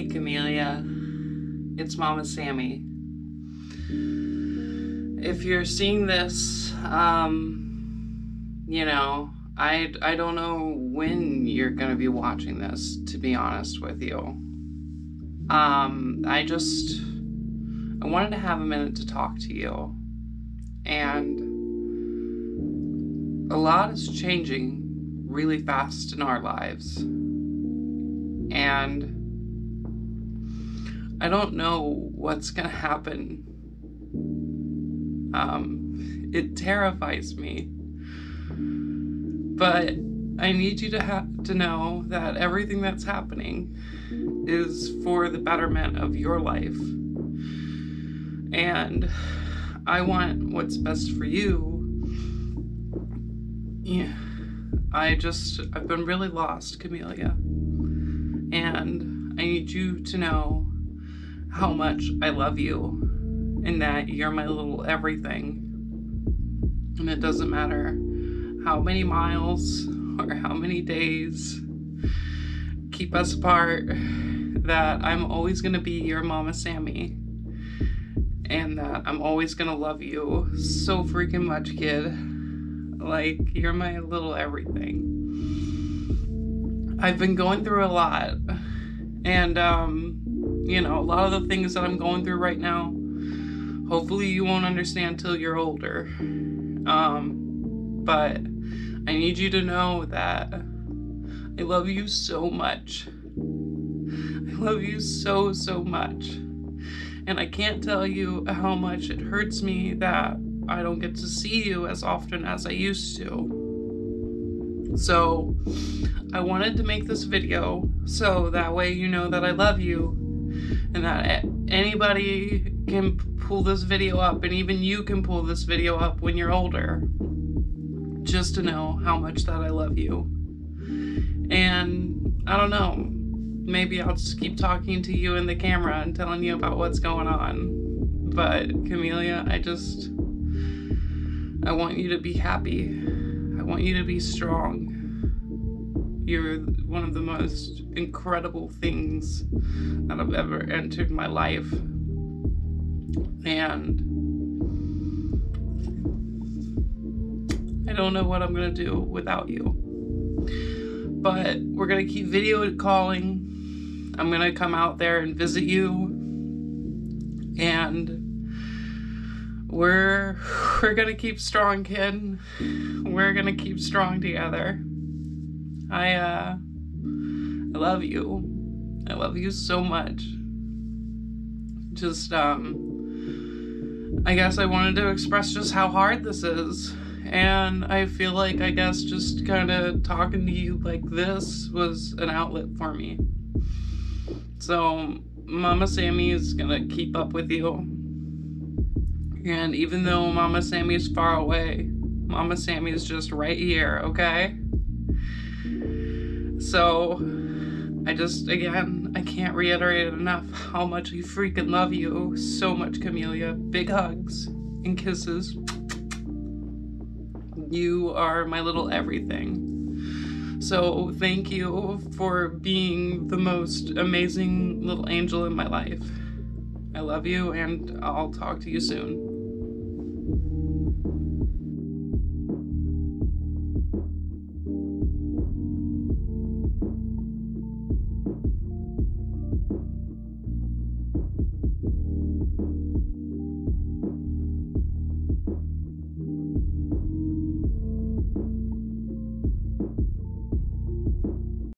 Camellia. It's Mama Sammi. If you're seeing this, um, you know, I, I don't know when you're gonna be watching this, to be honest with you. Um, I just, I wanted to have a minute to talk to you. And a lot is changing really fast in our lives. And I don't know what's gonna happen. Um, it terrifies me. But I need you to have to know that everything that's happening is for the betterment of your life. And I want what's best for you. Yeah. I just I've been really lost, Camellia. And I need you to know how much I love you and that you're my little everything. And it doesn't matter how many miles or how many days keep us apart, that I'm always going to be your Mama Sammi. And that I'm always going to love you so freaking much, kid. Like, you're my little everything. I've been going through a lot. And, um, you know, a lot of the things that I'm going through right now, hopefully you won't understand till you're older. Um, but I need you to know that I love you so much. I love you so, so much. And I can't tell you how much it hurts me that I don't get to see you as often as I used to. So, I wanted to make this video so that way you know that I love you and that anybody can pull this video up and even you can pull this video up when you're older just to know how much that I love you. And I don't know, maybe I'll just keep talking to you in the camera and telling you about what's going on. But Camellia, I just, I want you to be happy. I want you to be strong. You're one of the most incredible things that have ever entered my life. And I don't know what I'm going to do without you. But we're going to keep video calling. I'm going to come out there and visit you. And we're we're to keep strong, kid. We're to keep strong together. I uh I love you. I love you so much. Just um I guess I wanted to express just how hard this is. And I feel like I guess just kind of talking to you like this was an outlet for me. So Mama Sammi is gonna keep up with you. And even though Mama Sammi is far away, Mama Sammi is just right here, okay? So, I just, again, I can't reiterate enough how much I freaking love you so much, Camellia. Big hugs and kisses. You are my little everything. So, thank you for being the most amazing little angel in my life. I love you, and I'll talk to you soon.